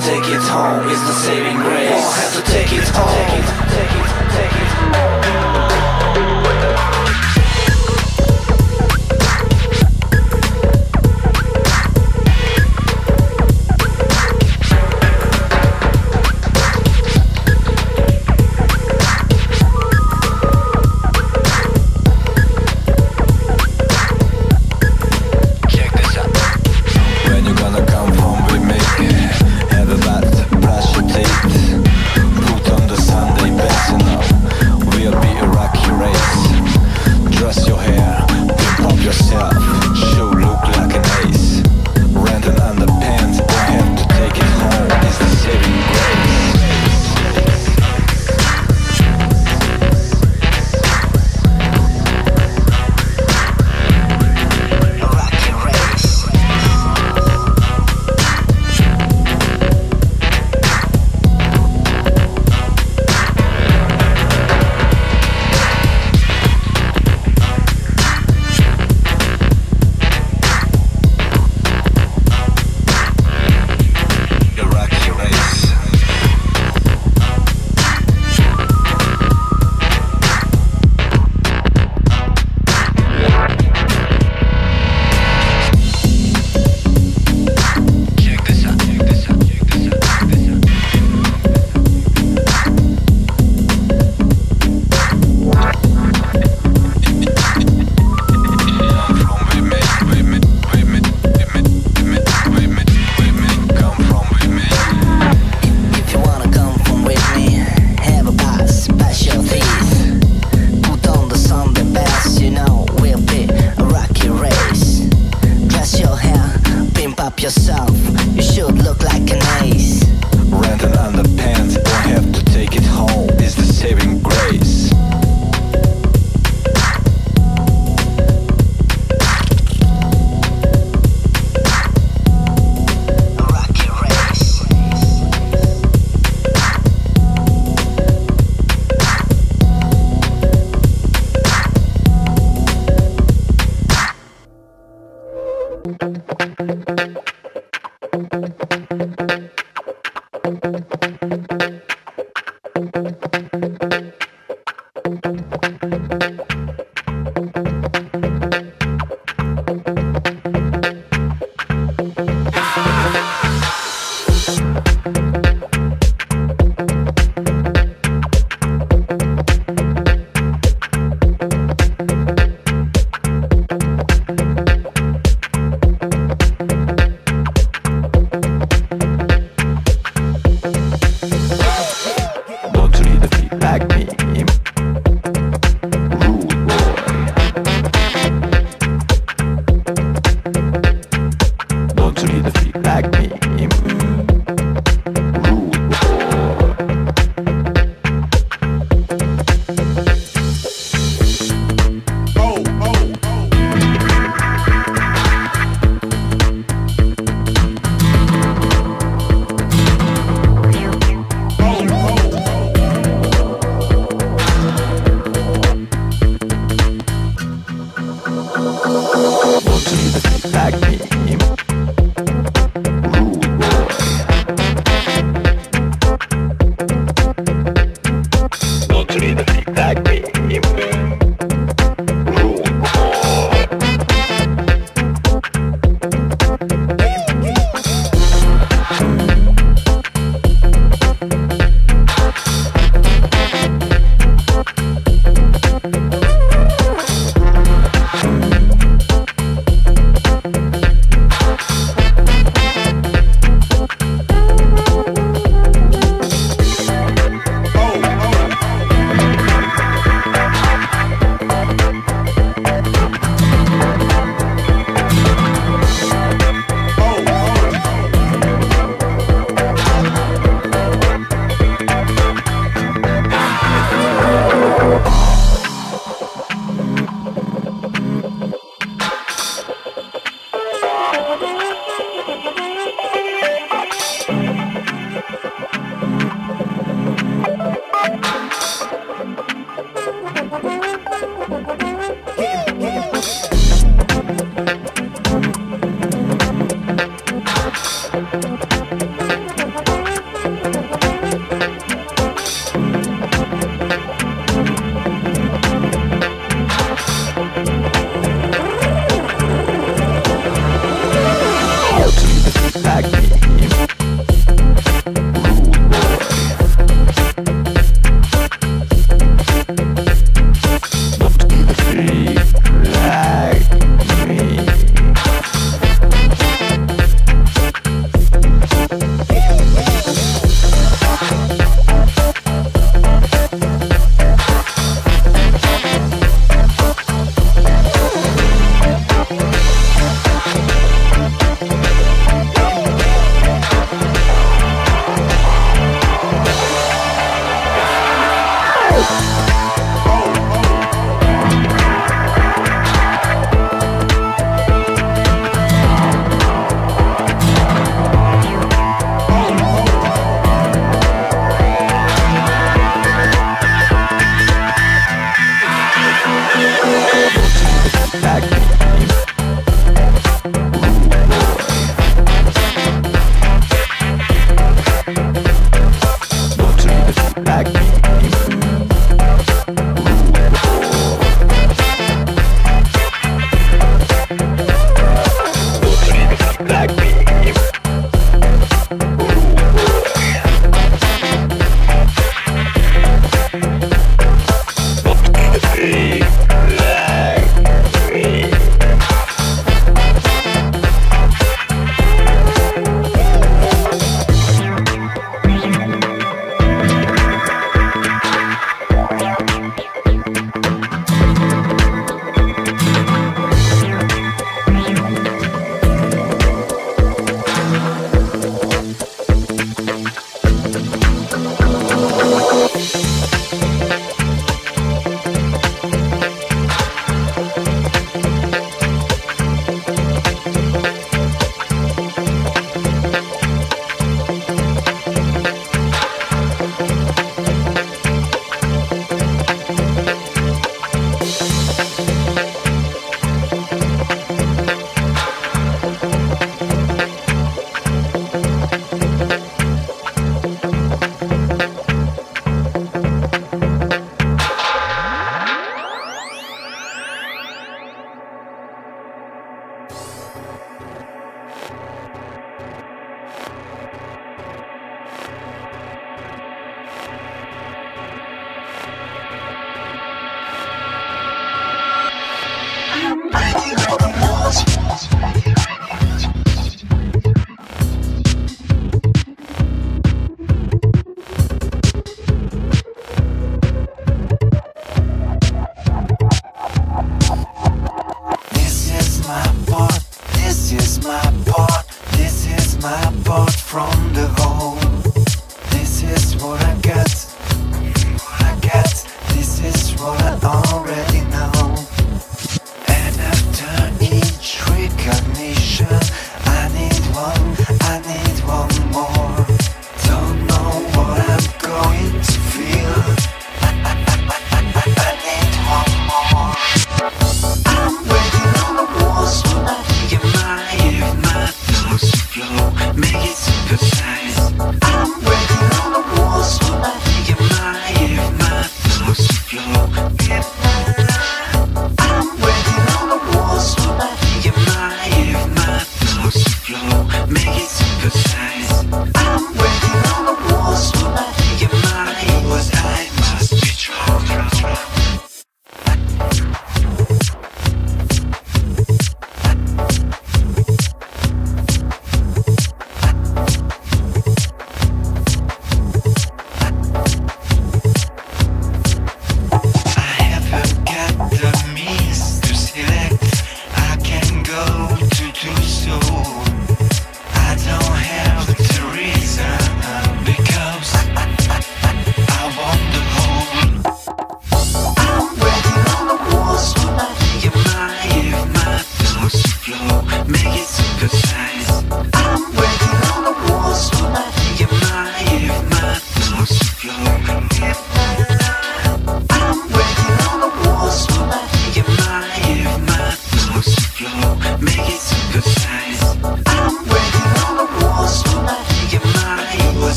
take it home is the saving grace. Won't have to take it home.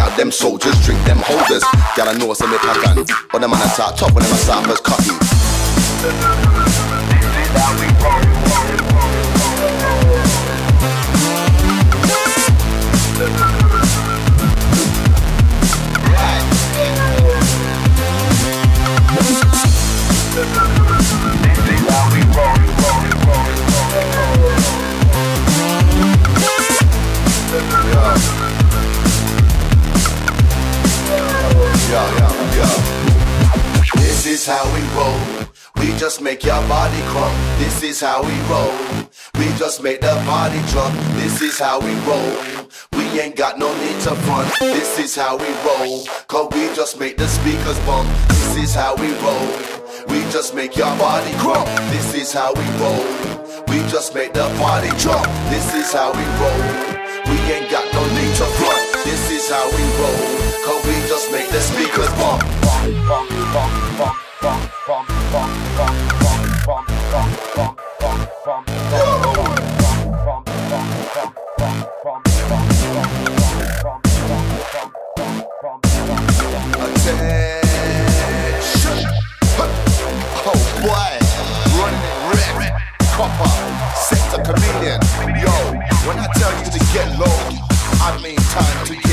All them soldiers, drink them holders. I know some me pattern, but them man I talk top when them a sappers cutting. Yeah, how we roll. We just make your body crump. This is how we roll. We just make the body drop. This is how we roll. We ain't got no need to front. This is how we roll. Cause we just make the speakers bump. This is how we roll. We just make your body crump. This is how we roll. We just make the party drop. This is how we roll. We ain't got no need to front. This is how we roll. Cause we just make the speakers bump. Attention. Oh boy, running Yo, when I tell you to get low, I mean time to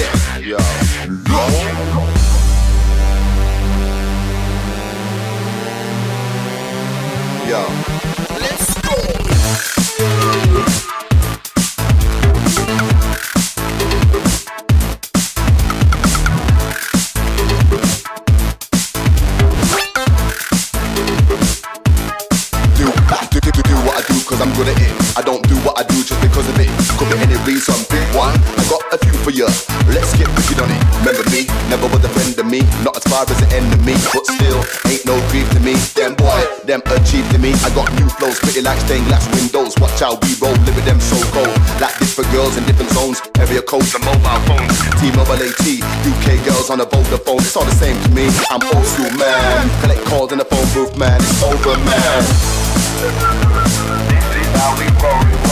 cause I'm good at it. I don't do what Could be any reason, big one. I got a few for you. Let's get wicked on it. Remember me, never was a friend of me. Not as far as an enemy, but still ain't no grief to me. Them boy, them achieved to me. I got new flows, pretty like stained glass windows. Watch how we roll, live with them so cold. Like different girls in different zones, area codes and mobile phones. T-Mobile AT, UK girls on a Vodafone. It's all the same to me. I'm old school man. Collect calls in the phone booth, man. It's over, man. This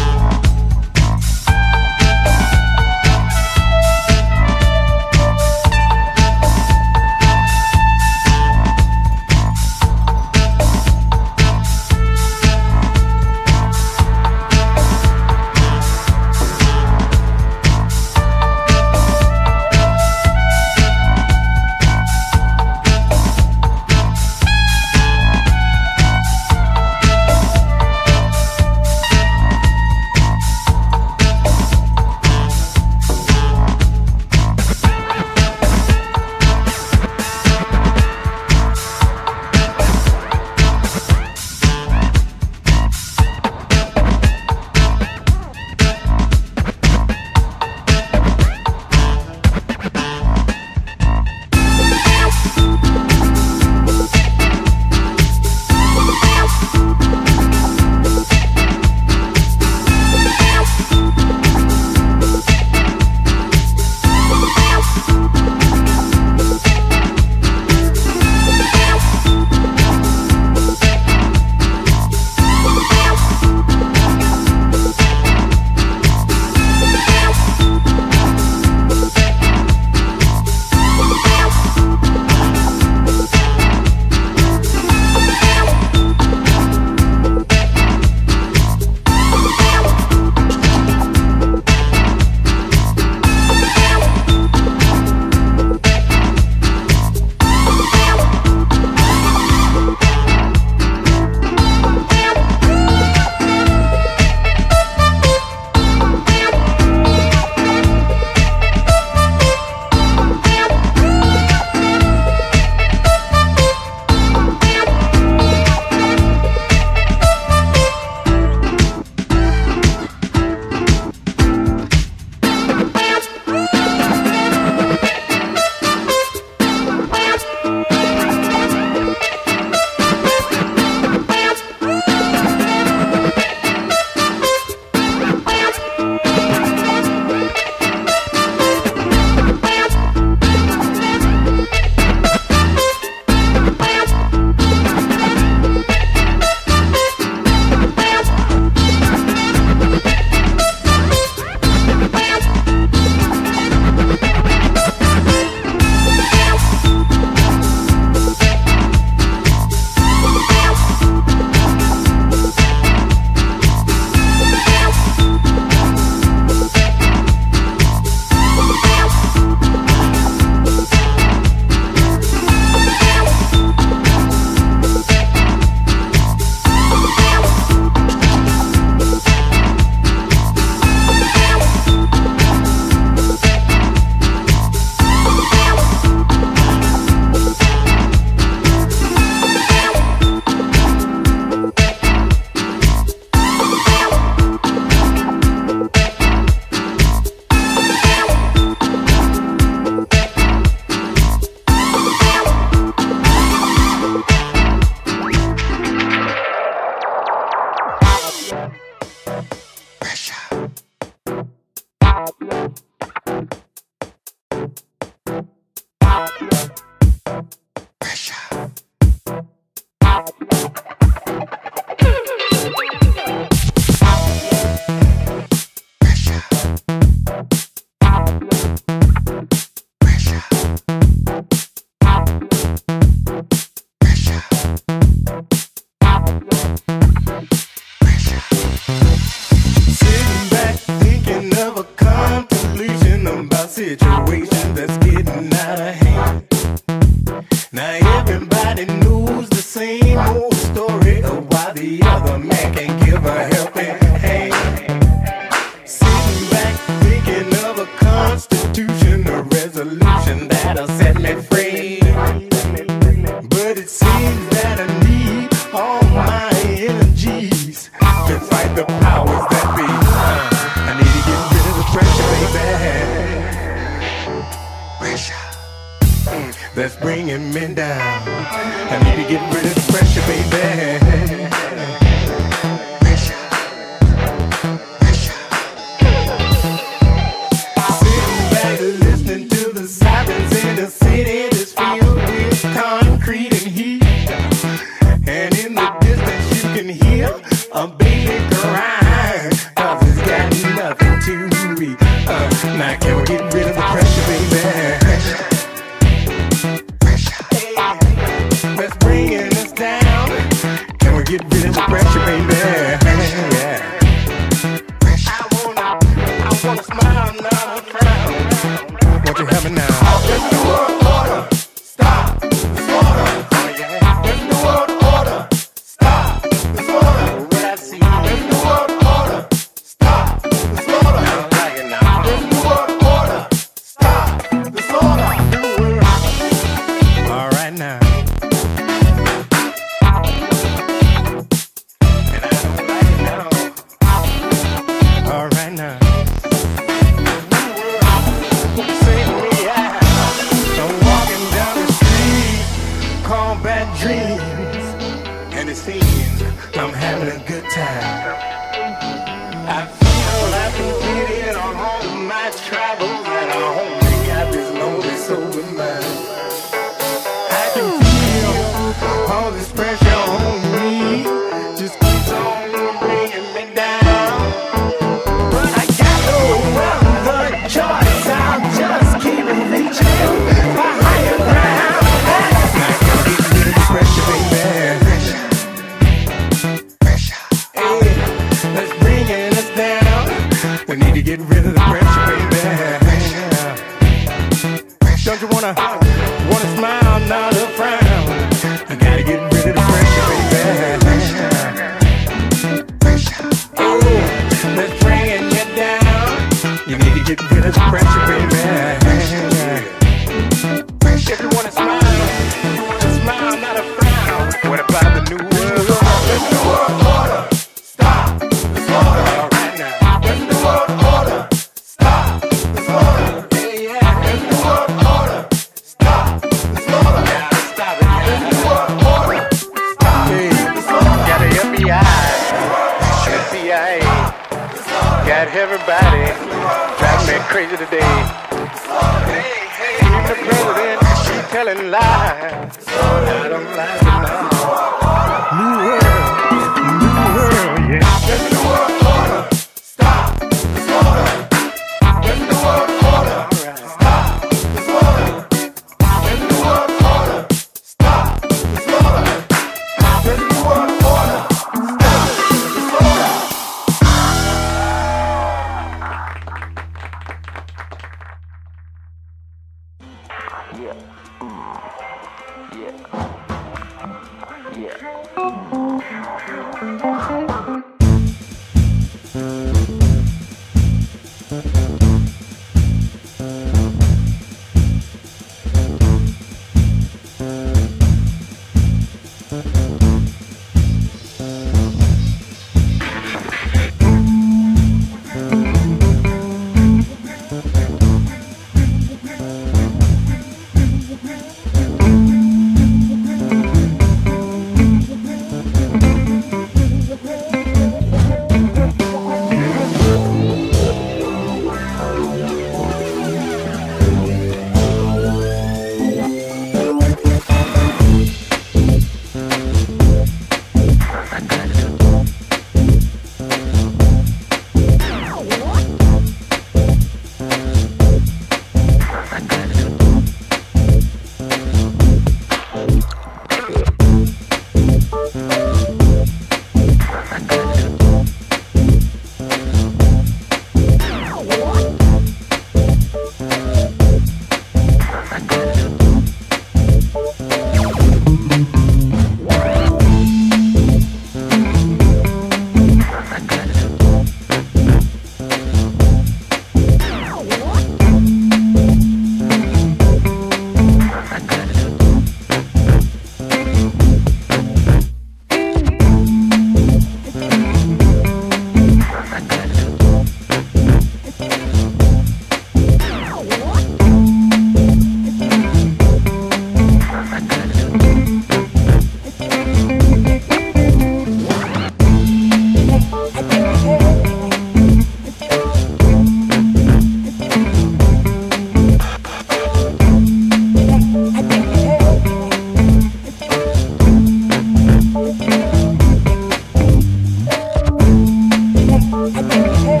I think